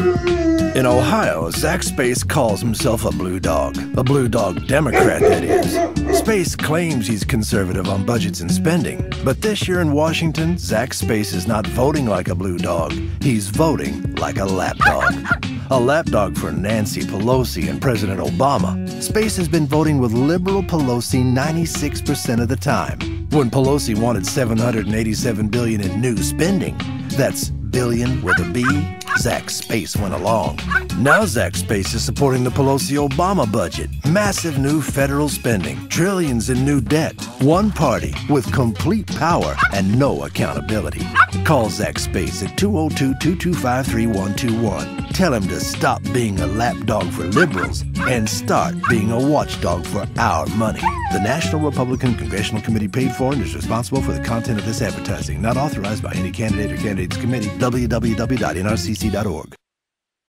In Ohio, Zack Space calls himself a blue dog. A blue dog Democrat, that is. Space claims he's conservative on budgets and spending. But this year in Washington, Zack Space is not voting like a blue dog. He's voting like a lapdog. A lapdog for Nancy Pelosi and President Obama. Space has been voting with liberal Pelosi 96% of the time. When Pelosi wanted 787 billion in new spending, that's billion with a B, Zack Space went along. Now Zack Space is supporting the Pelosi Obama budget. Massive new federal spending, trillions in new debt. One party with complete power and no accountability. Call Zach Space at 202 225 3121. Tell him to stop being a lapdog for liberals and start being a watchdog for our money. The National Republican Congressional Committee paid for and is responsible for the content of this advertising, not authorized by any candidate or candidates committee. www.nrcc.org.